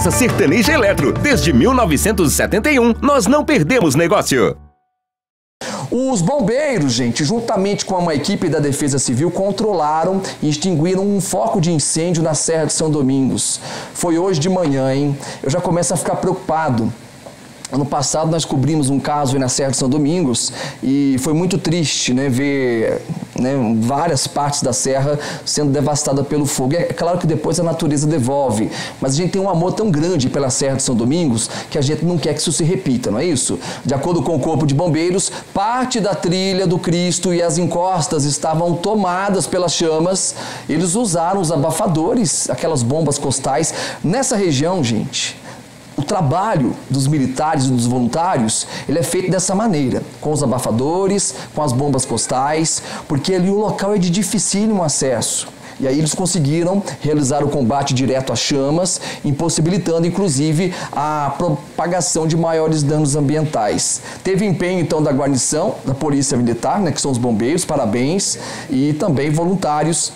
Casa Sertaneja Eletro. Desde 1971, nós não perdemos negócio. Os bombeiros, gente, juntamente com uma equipe da Defesa Civil, controlaram e extinguiram um foco de incêndio na Serra de São Domingos. Foi hoje de manhã, hein? Eu já começo a ficar preocupado Ano passado nós cobrimos um caso na Serra de São Domingos e foi muito triste né, ver né, várias partes da serra sendo devastada pelo fogo. É claro que depois a natureza devolve, mas a gente tem um amor tão grande pela Serra de São Domingos que a gente não quer que isso se repita, não é isso? De acordo com o Corpo de Bombeiros, parte da trilha do Cristo e as encostas estavam tomadas pelas chamas. Eles usaram os abafadores, aquelas bombas costais. Nessa região, gente, o trabalho dos militares e dos voluntários, ele é feito dessa maneira, com os abafadores, com as bombas costais, porque ali o local é de dificílimo acesso. E aí eles conseguiram realizar o combate direto às chamas, impossibilitando inclusive a propagação de maiores danos ambientais. Teve empenho então da guarnição, da Polícia Militar, né, que são os bombeiros, parabéns, e também voluntários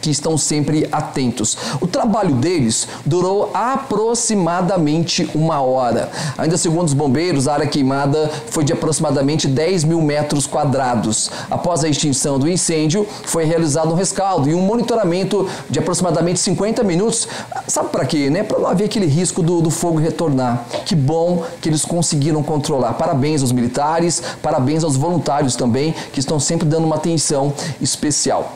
que estão sempre atentos. O trabalho deles durou aproximadamente uma hora. Ainda segundo os bombeiros, a área queimada foi de aproximadamente 10 mil metros quadrados. Após a extinção do incêndio, foi realizado um rescaldo e um monitoramento de aproximadamente 50 minutos. Sabe para quê? Né? Para não haver aquele risco do, do fogo retornar. Que bom que eles conseguiram controlar. Parabéns aos militares, parabéns aos voluntários também, que estão sempre dando uma atenção especial.